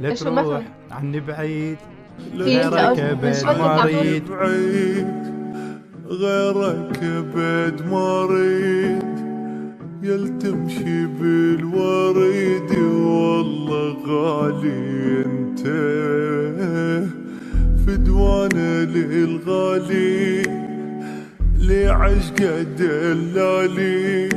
لا تروح عني بعيد غيرك شيء- ابد بعيد غيرك ابد ما اريد يل تمشي بالوريد والله غالي أنت. فدوانا للغالي لعشق دلالي